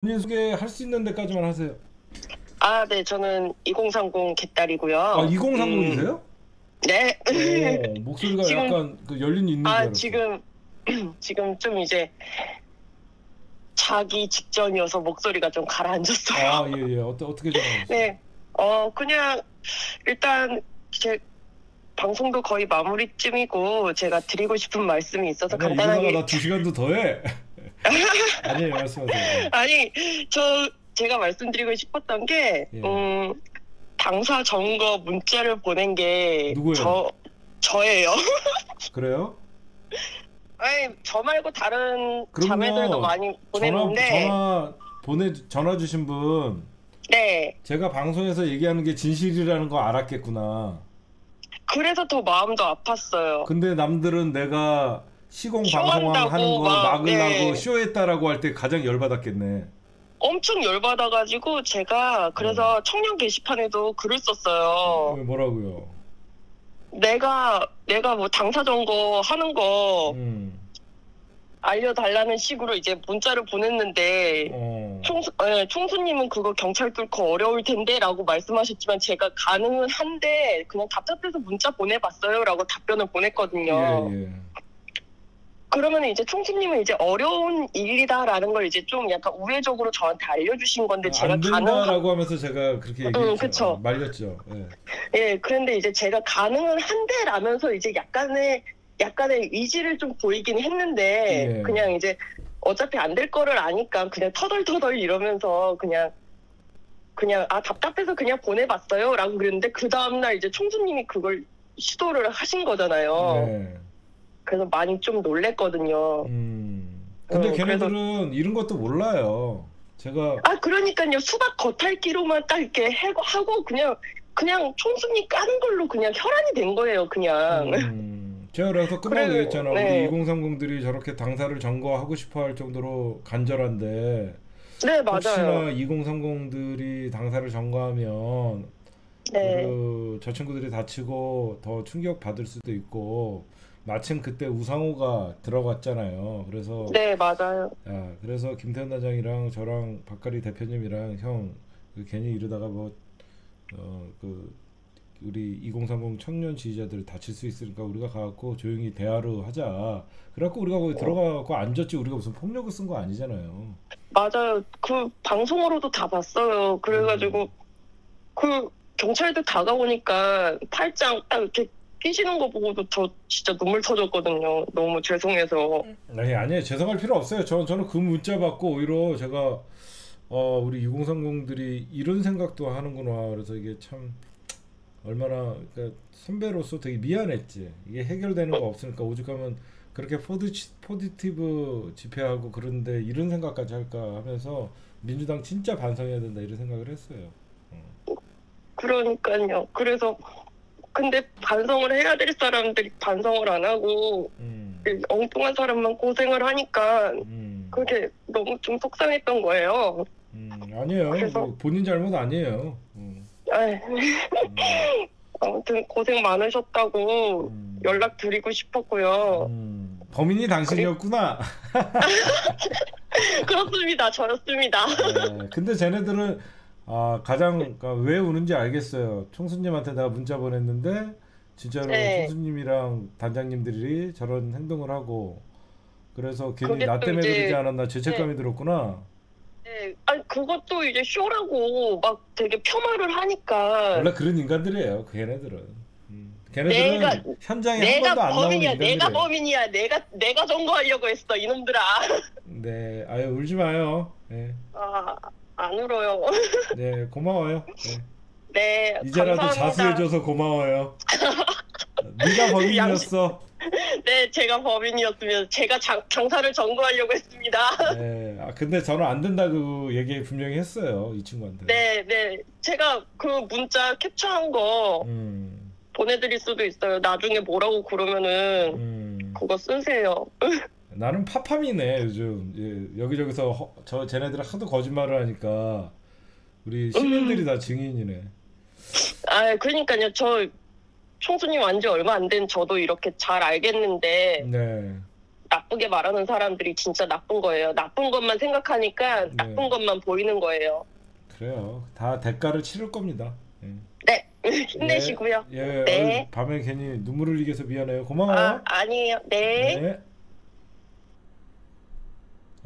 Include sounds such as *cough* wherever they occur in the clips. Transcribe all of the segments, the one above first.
본인 소개할 수 있는 데까지만 하세요. 아, 네, 저는 2030 개딸이고요. 아 2030이세요? 음, 네. 오, 목소리가 지금- 약간 그 열린 있는 줄 아, 알았어요. 지금 *clears throat* 지금 좀 이제 자기 직전이어서 목소리가 좀 가라앉았어요. 아 예 예 어떻게 어떻게 전화하셨어요? 네. 어, 그냥 일단 제 방송도 거의 마무리쯤이고 제가 드리고 싶은 말씀이 있어서 아니야, 간단하게 이러다가 나두 시간도 더 해. *laughs* 아니에요 말씀하세요. 아니 저 제가 말씀드리고 싶었던 게 예. 음, 당사 점거 문자를 보낸 게 누구예요? 저 저예요. *laughs* 그래요? 아니 저 말고 다른 그럼요. 자매들도 많이 전화 보냈는데 전화 보내 전화 주신 분 네 제가 방송에서 얘기하는 게 진실이라는 거 알았겠구나. 그래서 더 마음도 아팠어요. 근데 남들은 내가 시공 쇼한다고 방송하는 거 막, 막으려고 네. 쇼했다라고 할 때 가장 열받았겠네. 엄청 열받아가지고 제가 그래서 청년 게시판에도 글을 썼어요. 왜 뭐라고요? 내가 내가 뭐 당사 점거 하는 거 음. 알려달라는 식으로 이제 문자를 보냈는데 어. 총수, 예, 총수님은 그거 경찰 뚫고 어려울 텐데라고 말씀하셨지만 제가 가능은 한데 그냥 답답해서 문자 보내봤어요라고 답변을 보냈거든요. 예, 예. 그러면 이제 총수님은 이제 어려운 일이다라는 걸 이제 좀 약간 우회적으로 저한테 알려주신 건데 제가 안 가능 된다라고 하면서 제가 그렇게 얘기했죠. 그쵸. 말렸죠. 예. 예 그런데 이제 제가 가능은 한데라면서 이제 약간의 약간의 의지를 좀 보이긴 했는데 예. 그냥 이제 어차피 안 될 거를 아니까 그냥 터덜터덜 이러면서 그냥 그냥 아 답답해서 그냥 보내봤어요라고 그랬는데 그 다음 날 이제 총수님이 그걸 시도를 하신 거잖아요. 네. 그래서 많이 좀 놀랬거든요. 음. 근데 어, 걔네들은 이런 것도 몰라요. 제가 아 그러니까요 수박 겉핥기로만 딱 이렇게 해고 하고 그냥 그냥 총수님 까는 걸로 그냥 혈안이 된 거예요 그냥. 음, 제가 그래서 끝나고. 얘기했잖아. 네. 우리 2030들이 저렇게 당사를 점거하고 싶어 할 정도로 간절한데 네 혹시나 맞아요. 2030들이 당사를 점거하면 네. 그, 저 친구들이 다치고 더 충격 받을 수도 있고 마침 그때 우상호가 들어갔잖아요. 그래서 네 맞아요. 야, 그래서 김태현 단장이랑 저랑 박가리 대표님이랑 형 그 괜히 이러다가 뭐 어 그 우리 2030 청년 지지자들 다칠 수 있으니까 우리가 가갖고 조용히 대화를 하자. 그래갖고 우리가 거기 들어가갖고 앉았지 우리가 무슨 폭력을 쓴 거 아니잖아요. 맞아요. 그 방송으로도 다 봤어요. 그래가지고 그 경찰들 다가오니까 팔짱 딱 이렇게 끼시는 거 보고도 저 진짜 눈물 터졌거든요. 너무 죄송해서. 아니 아니에요 죄송할 필요 없어요. 저 저는 그 문자 받고 오히려 제가 어 우리 2030들이 이런 생각도 하는구나. 그래서 이게 참 얼마나 그러니까 선배로서 되게 미안했지. 이게 해결되는 거 없으니까 오죽하면 그렇게 포드 positive 집회하고 그런데 이런 생각까지 할까 하면서 민주당 진짜 반성해야 된다 이런 생각을 했어요. 그러니까요. 그래서 근데 반성을 해야 될 사람들이 반성을 안 하고 음, 그 엉뚱한 사람만 고생을 하니까 음, 그게 너무 좀 속상했던 거예요. 음, 아니에요. 그래서- 뭐 본인 잘못 아니에요. 음, *laughs* 아무튼 고생 많으셨다고 음. 연락 드리고 싶었고요. 음, 범인이 당신이었구나. *laughs* 그렇습니다. 저였습니다. 네, 근데 쟤네들은 아, 가장 그러니까 왜 우는지 알겠어요. 총수님한테 내가 문자 보냈는데 진짜로 네. 총수님이랑 단장님들이 저런 행동을 하고 그래서 괜히 그게 나 또 때문에 이제- 그러지 않았나 죄책감이 들었구나. 네, 아니 그것도 이제 쇼라고 막 되게 폄하를 하니까 원래 그런 인간들이에요. 그 걔네들은. 음, 걔네들은 내가- 현장에 한 내가 번도 안 나오는 범인이야. 인간들이에요. 내가 범인이야. 내가 내가 점거하려고 했어. 이놈들아. 네, 아유 울지 마요. 네, 아, 안 울어요. *laughs* 네 고마워요. 네. 네, 이제라도 감사합니다. 자수해줘서 고마워요. 네가 *laughs* 범인이었어. 네, 제가 범인이었으면 제가 장, 장사를 점거하려고 했습니다. *laughs* 네, 아 근데 저는 안 된다고 얘기 분명히 했어요 이 친구한테. 네, 네. 제가 그 문자 캡처한 거 음, 보내드릴 수도 있어요. 나중에 뭐라고 그러면은 음. 그거 쓰세요. 나는 파팜이네 요즘 예, 여기저기서 허, 저 쟤네들 하도 거짓말을 하니까 우리 시민들이 다 증인이네. 아, 그러니까요. 저 총수님 완지 얼마 안 된 저도 이렇게 잘 알겠는데 네. 나쁘게 말하는 사람들이 진짜 나쁜 거예요. 나쁜 것만 생각하니까 네. 나쁜 것만 보이는 거예요. 그래요. 다 대가를 치를 겁니다. 예. 네, *laughs* 힘내시고요. 예, 네. 어이, 밤에 괜히 눈물을 해서 미안해요. 고마워요. 아, 아니에요. 네.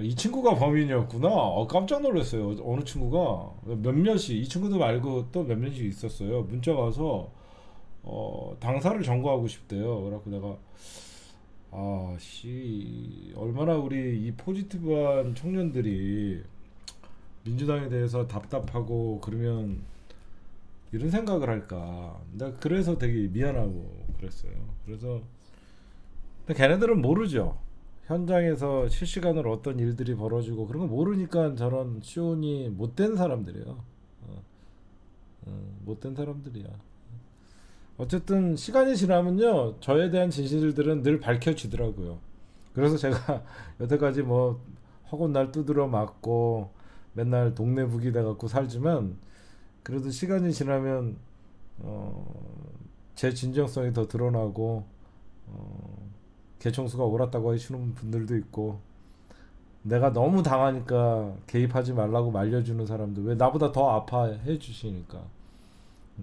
이 친구가 범인이었구나. 어, 깜짝 놀랐어요. 어느 친구가 몇몇이 이 친구도 말고 또 몇몇이 있었어요. 문자가 와서 어, 당사를 점거하고 싶대요. 그래갖고 내가 아씨 얼마나 우리 이 포지티브한 청년들이 민주당에 대해서 답답하고 그러면 이런 생각을 할까. 내가 그래서 되게 미안하고 그랬어요. 그래서 걔네들은 모르죠. 현장에서 실시간으로 어떤 일들이 벌어지고 그런 거 모르니까 저런 시온이 못된 사람들이에요. 어. 어, 못된 사람들이야. 어쨌든 시간이 지나면요 저에 대한 진실들은 늘 밝혀지더라고요. 그래서 제가 *laughs* 여태까지 뭐 허건 날 두드려 맞고 맨날 동네 북이 돼 갖고 살지만 그래도 시간이 지나면 어, 제 진정성이 더 드러나고 어, 개청수가 옳았다고 해주는 분들도 있고 내가 너무 당하니까 개입하지 말라고 말려주는 사람들 왜 나보다 더 아파해 주시니까.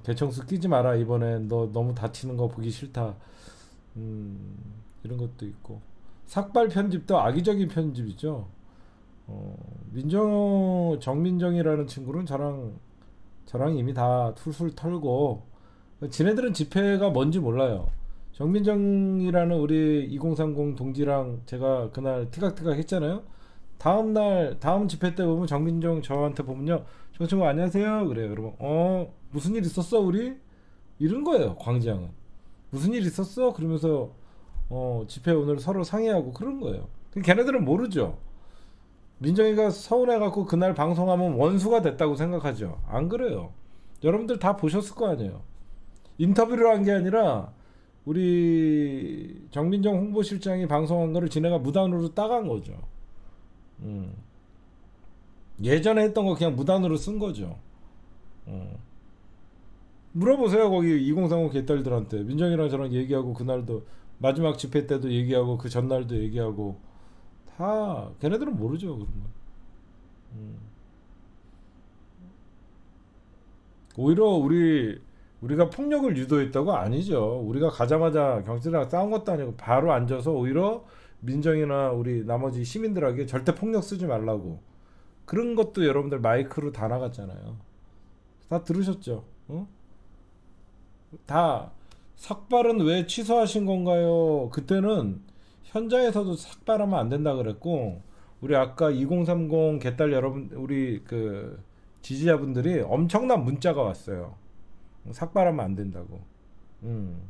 개청수 끼지 마라 이번엔 너 너무 다치는 거 보기 싫다. 음, 이런 것도 있고. 삭발 편집도 악의적인 편집이죠. 어, 민정 정민정이라는 친구는 저랑 저랑 이미 다 풀풀 털고 지네들은 집회가 뭔지 몰라요. 정민정이라는 우리 2030 동지랑 제가 그날 티각티각 했잖아요. 다음 날 다음 집회 때 보면 정민정 저한테 보면요. 저 친구 안녕하세요. 그래요. 여러분. 어 무슨 일 있었어 우리? 이런 거예요. 광지양은 무슨 일 있었어? 그러면서 어 집회 오늘 서로 상의하고 그런 거예요. 걔네들은 모르죠. 민정이가 서운해갖고 그날 방송하면 원수가 됐다고 생각하죠. 안 그래요. 여러분들 다 보셨을 거 아니에요. 인터뷰를 한 게 아니라 우리 정민정 홍보실장이 방송한 거를 지네가 무단으로 따간 거죠. 음. 예전에 했던 거 그냥 무단으로 쓴 거죠. 어. 물어보세요 거기 2030 개딸들한테 민정이랑 저랑 얘기하고 그날도 마지막 집회 때도 얘기하고 그 전날도 얘기하고 다 걔네들은 모르죠 그런 거. 음. 오히려 우리 우리가 폭력을 유도했다고 아니죠. 우리가 가자마자 경찰이랑 싸운 것도 아니고 바로 앉아서 오히려 민정이나 우리 나머지 시민들에게 절대 폭력 쓰지 말라고 그런 것도 여러분들 마이크로 다 나갔잖아요. 다 들으셨죠? 어? 다 삭발은 왜 취소하신 건가요? 그때는 현장에서도 삭발하면 안 된다 그랬고 우리 아까 2030 개딸 여러분 우리 그 지지자분들이 엄청난 문자가 왔어요. 삭발하면 안 된다고. 음.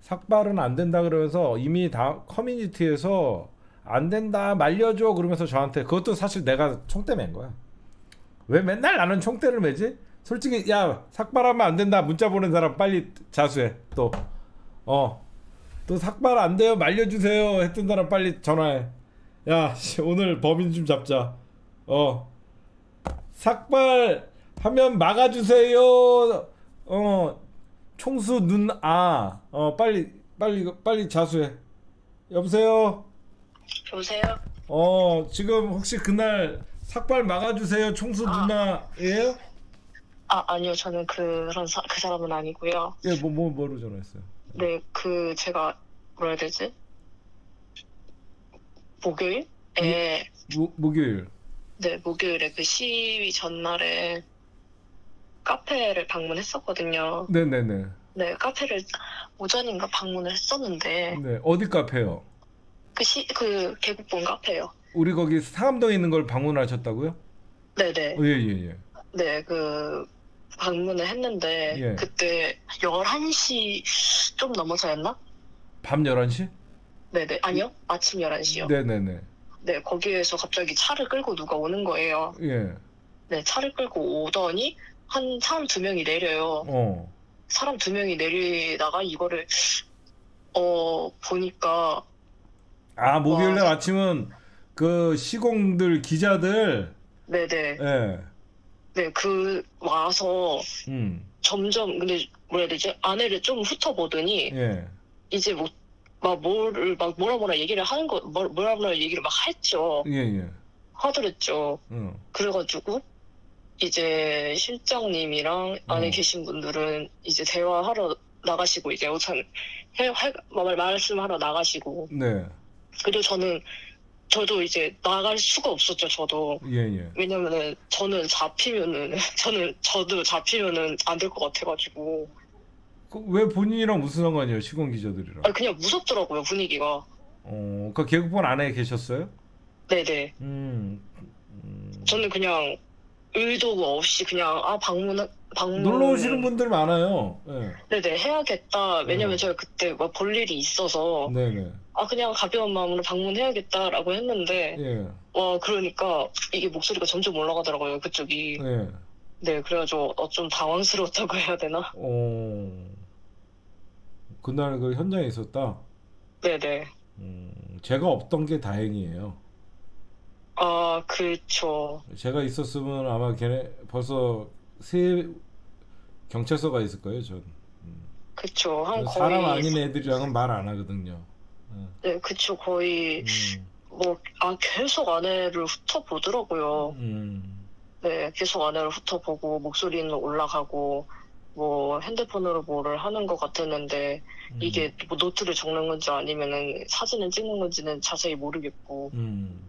삭발은 안 된다 그러면서 이미 다 커뮤니티에서 안 된다 말려줘 그러면서 저한테 그것도 사실 내가 총대 맨 거야. 왜 맨날 나는 총대를 매지? 솔직히 야 삭발하면 안 된다 문자 보낸 사람 빨리 자수해 또 어. 또 삭발 안 돼요 말려주세요 했던 사람 빨리 전화해 야 씨, 오늘 범인 좀 잡자 어 삭발 하면 막아주세요 어 총수 눈아 어 빨리 빨리 빨리 자수해 여보세요 여보세요? 어 지금 혹시 그날 삭발 막아주세요 총수 아. 누나예요 아, 아니요. 저는 그런 사, 그 사람은 아니고요. 예뭐 뭐 뭐로 전화했어요 네, 그 제가 뭐라 해야 되지? 목요일에 모, 목요일 네, 목요일에 그 시위 전날에 카페를 방문했었거든요. 네네네 네, 카페를 오전인가 방문을 했었는데 네 어디 카페요 그 시그 개국본 카페요. 우리 거기 상암동에 있는 걸 방문하셨다고요 네, 네. 예예 예 네, 그 방문을 했는데 예. 그때 11시 좀 넘어서였나? 밤 11시 네, 네. 아니요. 아침 11시요. 네네네 네, 거기에서 갑자기 차를 끌고 누가 오는 거예요. 예 네, 차를 끌고 오더니 한 사람 두 명이 내려요. 어. 사람 두 명이 내리다가 이거를 어 보니까 아 목요일 날 와. 아침은 그 시공들 기자들 네네 예. 네 그 와서 음. 점점 근데 뭐라 해야 되지 아내를 좀 훑어보더니 예. 이제 못막 뭐를 막 뭐라 뭐라 얘기를 하는 거 뭐- 뭐라 뭐라 얘기를 막 했죠. 예, 예. 하더랬죠. 응. 그래가지고 이제 실장님이랑 안에 음. 계신 분들은 이제 대화하러 나가시고 이제 우선 해, 해, 말, 말씀하러 나가시고 네. 그리고 저는 저도 이제 나갈 수가 없었죠 저도 예, 예. 왜냐면은 저는 잡히면은 *laughs* 저는 저도 잡히면은 안 될 것 같아가지고 그 왜 본인이랑 무슨 상관이에요? 시공 기자들이랑. 아 그냥 무섭더라고요 분위기가 어, 그 개국본 안에 계셨어요? 네네 음. 음. 저는 그냥 의도가 없이 그냥 아 방문 방문 놀러 오시는 분들 많아요. 예. 네네 해야겠다 왜냐면 어. 제가 그때 뭐볼 일이 있어서 네, 네. 아 그냥 가벼운 마음으로 방문해야겠다라고 했는데 예. 와 그러니까 이게 목소리가 점점 올라가더라고요 그쪽이 예. 네 그래가지고 어, 좀 당황스러웠다고 해야 되나 어. 그날 그 현장에 있었다. 네네 음, 제가 없던 게 다행이에요. 아 그쵸. 제가 있었으면 아마 걔네 벌써 세 경찰서가 있을 거예요, 전. 그쵸. 한 사람 거의 아닌 애들이랑은 말 안 하거든요. 네 그쵸. 거의 음, 뭐 아 계속 아내를 훑어보더라고요. 음, 네 계속 아내를 훑어보고 목소리는 올라가고 뭐 핸드폰으로 뭐를 하는 것 같았는데 음, 이게 뭐 노트를 적는 건지 아니면은 사진을 찍는 건지는 자세히 모르겠고. 음.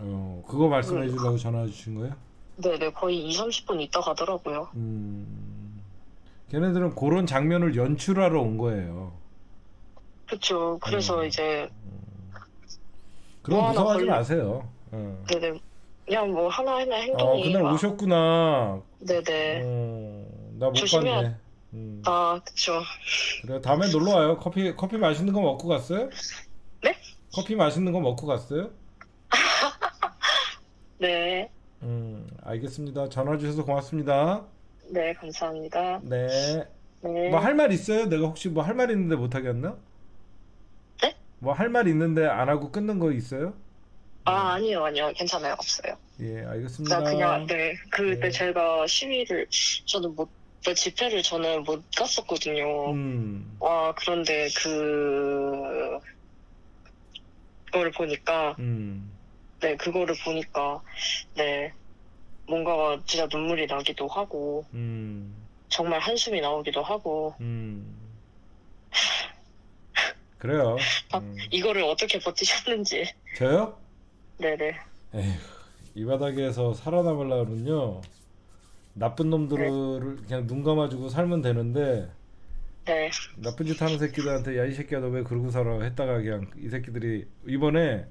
어, 그거 말씀해 주려고 전화 주신 거예요? 네네 거의 2, 30분 있다 가더라고요 음. 걔네들은 그런 장면을 연출하러 온 거예요. 그쵸 그래서 음. 이제 그럼 뭐 하나 무서워하지 걸리- 마세요. 어. 네네 그냥 뭐 하나 하나 어, 행동이 그날 막- 오셨구나. 네네 어, 나못 조심해야- 봤네. 음. 아 그쵸 그래 다음에 놀러 와요. 커피 커피 맛있는 거 먹고 갔어요? 네? 커피 맛있는 거 먹고 갔어요? 네, 음, 알겠습니다. 전화 주셔서 고맙습니다. 네, 감사합니다. 네. 네. 뭐 할 말 있어요? 내가 혹시 뭐 할 말 있는데 못 하겠나? 네? 뭐 할 말 있는데 안 하고 끊는 거 있어요? 아, 아니요, 아니요. 괜찮아요. 없어요. 예, 알겠습니다. 그냥, 그냥, 네. 그때 네. 제가 시위를, 저는 못, 그 집회를 저는 못 갔었거든요. 음, 와, 그런데 그, 그거를 보니까, 음, 네, 그거를 보니까, 네. 뭔가 진짜 눈물이 나기도 하고, 음, 정말 한숨이 나오기도 하고, 음. *laughs* 그래요. 아, 음. 이거를 어떻게 버티셨는지. 저요? 네네. 에휴, 이 바닥에서 살아남으려면요 나쁜 놈들을 그냥 눈 감아주고 살면 되는데 네. 나쁜 짓 하는 새끼들한테 야 이 새끼야 너 왜 그러고 살아 했다가 그냥 이 새끼들이 이번에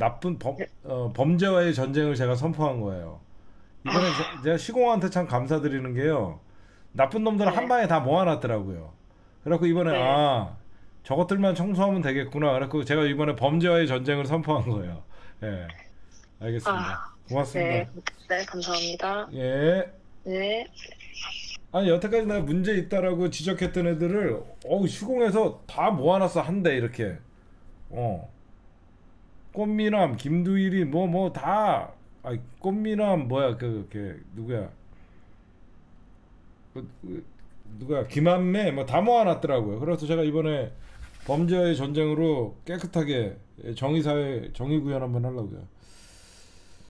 나쁜 범, 어, 범죄와의 전쟁을 제가 선포한 거예요. 이번에 제- 제가 시공한테 참 감사드리는 게요. 나쁜 놈들을 네. 한 방에 다 모아놨더라고요. 그래갖고 이번에 네. 아 저것들만 청소하면 되겠구나. 그래갖고 제가 이번에 범죄와의 전쟁을 선포한 거예요. 예, 알겠습니다. 아, 고맙습니다. 네. 네, 감사합니다. 예. 네. 아니 여태까지 내가 문제 있다라고 지적했던 애들을 어우 시공해서 다 모아놨어 한 대 이렇게 어 꽃미남 김두일이 뭐 뭐 다 아니 꽃미남 뭐야 그, 그 누구야? 그, 그, 누구야? 김한매? 뭐 다 모아놨더라고요. 그래서 제가 이번에 범죄와의 전쟁으로 깨끗하게 정의사회 정의구현 한번 하려고요